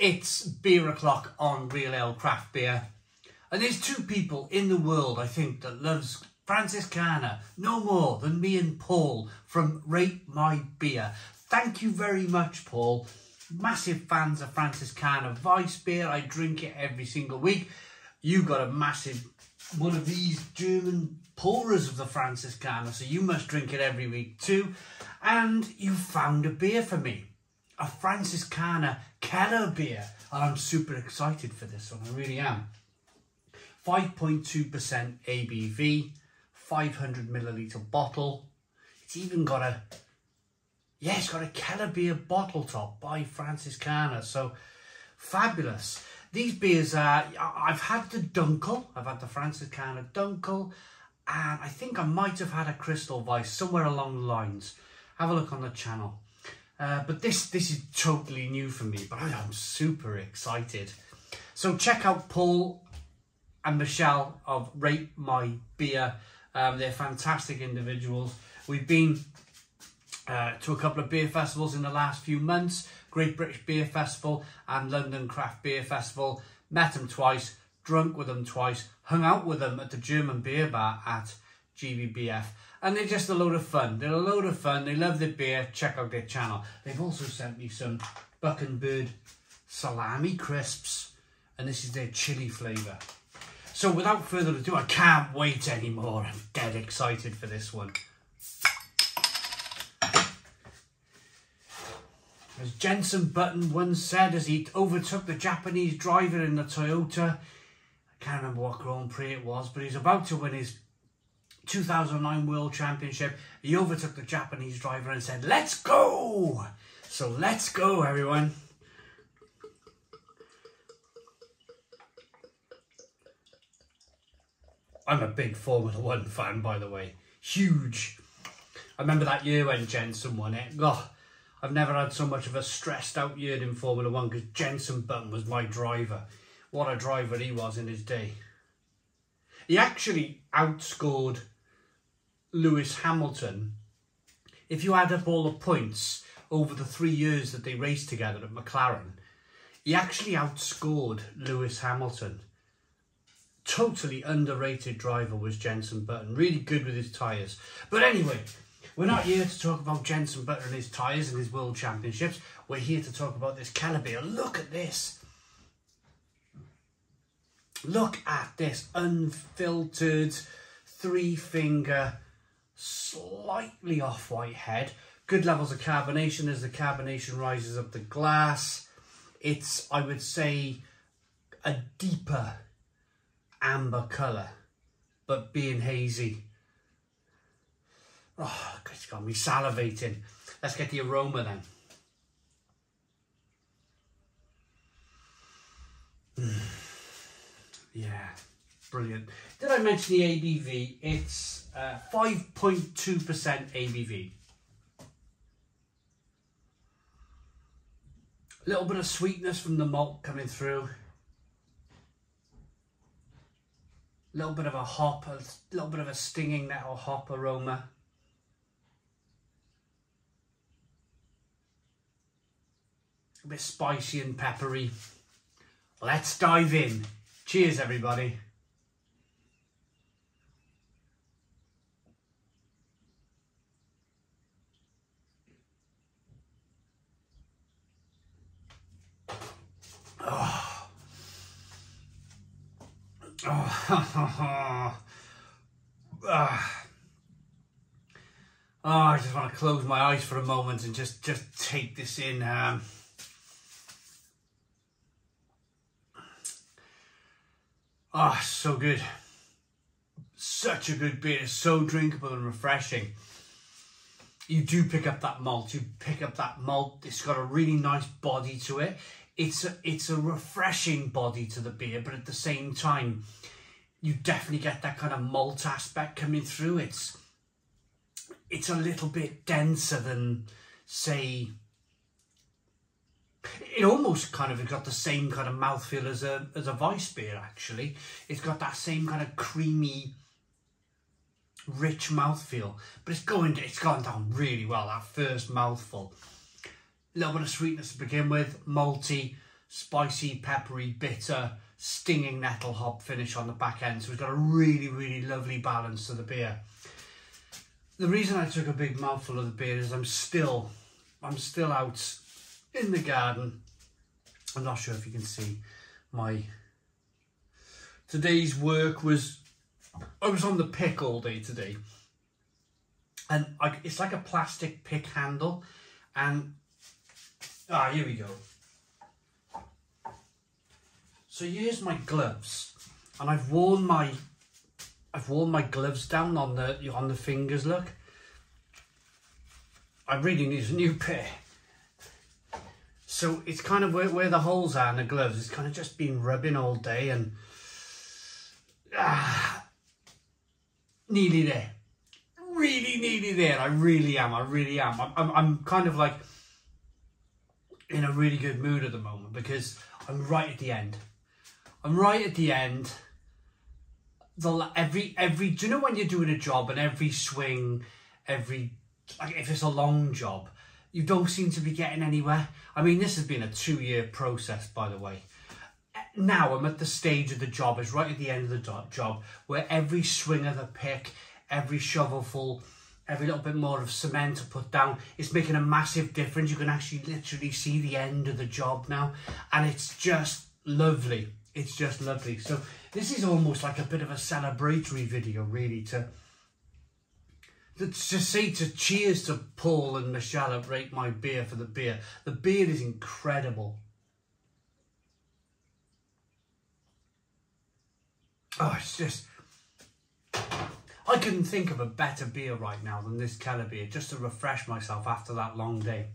It's beer o'clock on Real Ale Craft Beer. And there's two people in the world, I think, that loves Franziskaner no more than me and Paul from Rate My Beer. Thank you very much, Paul. Massive fans of Franziskaner Weiss beer. I drink it every single week. You've got a massive one of these German pourers of the Franziskaner, so you must drink it every week too. And you found a beer for me a Franziskaner Keller beer. And I'm super excited for this one, I really am. 5.2% ABV, 500 milliliter bottle. It's even got a, yeah, it's got a Keller beer bottle top by Franziskaner. So fabulous. These beers are, I've had the Dunkel, I've had the Franziskaner Dunkel, and I think I might have had a Crystal Vice somewhere along the lines. Have a look on the channel. Uh, but this this is totally new for me, but I am super excited. So check out Paul and Michelle of Rate My Beer. Um, they're fantastic individuals. We've been uh, to a couple of beer festivals in the last few months. Great British Beer Festival and London Craft Beer Festival. Met them twice, drunk with them twice, hung out with them at the German Beer Bar at GBBF and they're just a load of fun. They're a load of fun. They love their beer. Check out their channel. They've also sent me some Buck N Bird salami crisps, and this is their chili flavour. So without further ado, I can't wait anymore. I'm dead excited for this one. As Jenson Button once said as he overtook the Japanese driver in the Toyota, I can't remember what Grand Prix it was, but he's about to win his 2009 World Championship, he overtook the Japanese driver and said, let's go! So let's go, everyone. I'm a big Formula One fan, by the way. Huge. I remember that year when Jenson won it. Oh, I've never had so much of a stressed out year in Formula One because Jenson Button was my driver. What a driver he was in his day. He actually outscored Lewis Hamilton, if you add up all the points over the three years that they raced together at McLaren, he actually outscored Lewis Hamilton. Totally underrated driver was Jenson Button. Really good with his tyres. But anyway, we're not here to talk about Jenson Button and his tyres and his world championships. We're here to talk about this beer. Look at this. Look at this unfiltered three finger slightly off-white head. Good levels of carbonation as the carbonation rises up the glass. It's, I would say, a deeper amber colour, but being hazy. Oh, it's got me salivating. Let's get the aroma then. yeah. Brilliant. Did I mention the ABV? It's 5.2% uh, ABV. A little bit of sweetness from the malt coming through. A little bit of a hop, a little bit of a stinging nettle hop aroma. A bit spicy and peppery. Let's dive in. Cheers, everybody. Oh. oh, I just want to close my eyes for a moment and just, just take this in. Um, oh, so good. Such a good beer. So drinkable and refreshing. You do pick up that malt. You pick up that malt. It's got a really nice body to it it's a, it's a refreshing body to the beer, but at the same time, you definitely get that kind of malt aspect coming through. It's it's a little bit denser than, say, it almost kind of got the same kind of mouthfeel as a as a Weiss beer. Actually, it's got that same kind of creamy, rich mouthfeel, but it's going it's gone down really well. That first mouthful little bit of sweetness to begin with, malty, spicy, peppery, bitter, stinging nettle hop finish on the back end. So it's got a really, really lovely balance to the beer. The reason I took a big mouthful of the beer is I'm still, I'm still out in the garden. I'm not sure if you can see my, today's work was, I was on the pick all day today. And I, it's like a plastic pick handle. And, ah, here we go. So here's my gloves, and I've worn my I've worn my gloves down on the on the fingers. Look, I really need a new pair. So it's kind of where, where the holes are in the gloves. It's kind of just been rubbing all day and ah, nearly there. Really nearly there. I really am. I really am. I'm, I'm, I'm kind of like in a really good mood at the moment because I'm right at the end. I'm right at the end. The every every do you know when you're doing a job and every swing, every like if it's a long job, you don't seem to be getting anywhere. I mean, this has been a two year process, by the way. Now I'm at the stage of the job, is right at the end of the job, where every swing of the pick, every shovelful, every little bit more of cement to put down, it's making a massive difference. You can actually literally see the end of the job now, and it's just lovely it's just lovely. So this is almost like a bit of a celebratory video, really, to to, say to cheers to Paul and Michelle at Rate My Beer for the beer. The beer is incredible. Oh, it's just... I couldn't think of a better beer right now than this Keller beer, just to refresh myself after that long day.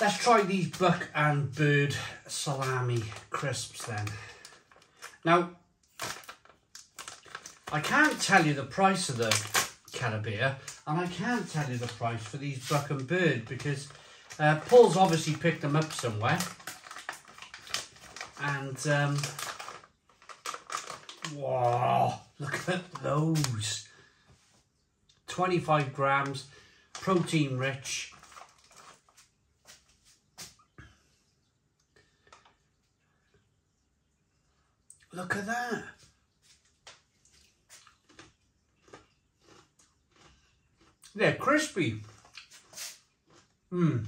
Let's try these Buck N Bird salami crisps then. Now, I can't tell you the price of the Keller beer, and I can't tell you the price for these Buck N Bird because uh, Paul's obviously picked them up somewhere. And, um, wow, look at those. 25 grams, protein rich, Look at that. They're crispy. Mmm.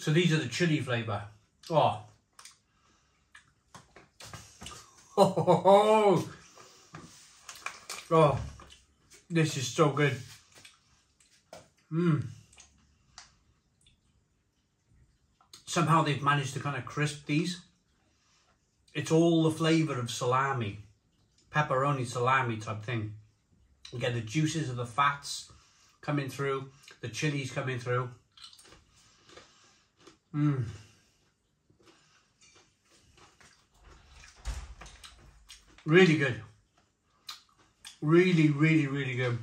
So these are the chili flavour. Oh. Oh, oh, oh. oh. This is so good. Mmm. somehow they've managed to kind of crisp these. It's all the flavour of salami, pepperoni salami type thing. You get the juices of the fats coming through, the chilies coming through. Mmm. Really good. Really, really, really good.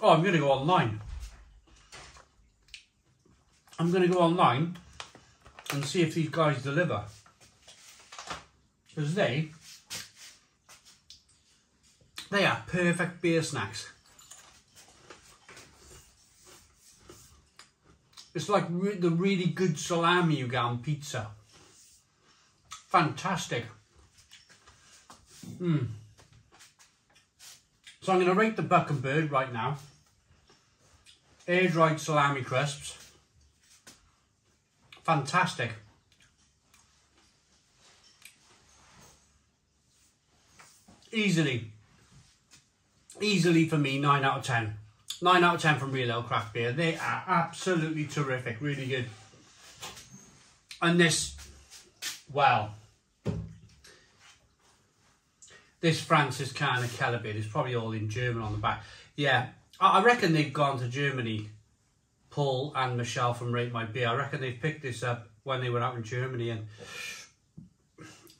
Oh, I'm going to go online. I'm going to go online and see if these guys deliver. Because they, they are perfect beer snacks. It's like re the really good salami you get on pizza. Fantastic. Mm. So I'm going to rate the Buck N Bird right now. Air dried salami crisps. Fantastic. Easily. Easily for me, 9 out of 10. 9 out of 10 from Real Ale Craft Beer. They are absolutely terrific. Really good. And this, well, this Franziskaner Keller beer is probably all in German on the back. Yeah, I reckon they've gone to Germany Paul and Michelle from Rate My Beer. I reckon they've picked this up when they were out in Germany and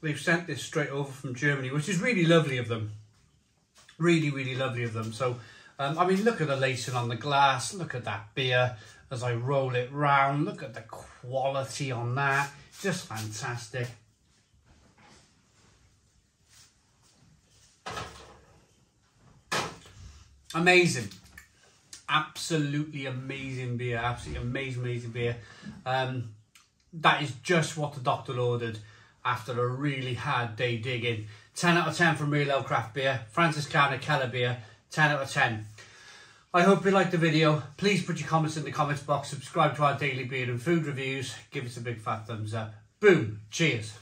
they've sent this straight over from Germany, which is really lovely of them. Really, really lovely of them. So, um, I mean, look at the lacing on the glass. Look at that beer as I roll it round. Look at the quality on that. Just fantastic. Amazing. Absolutely amazing beer. Absolutely amazing, amazing beer. Um, that is just what the doctor ordered after a really hard day digging. 10 out of 10 from Real Ale Craft Beer. Franziskaner Keller Beer. 10 out of 10. I hope you liked the video. Please put your comments in the comments box. Subscribe to our daily beer and food reviews. Give us a big fat thumbs up. Boom. Cheers.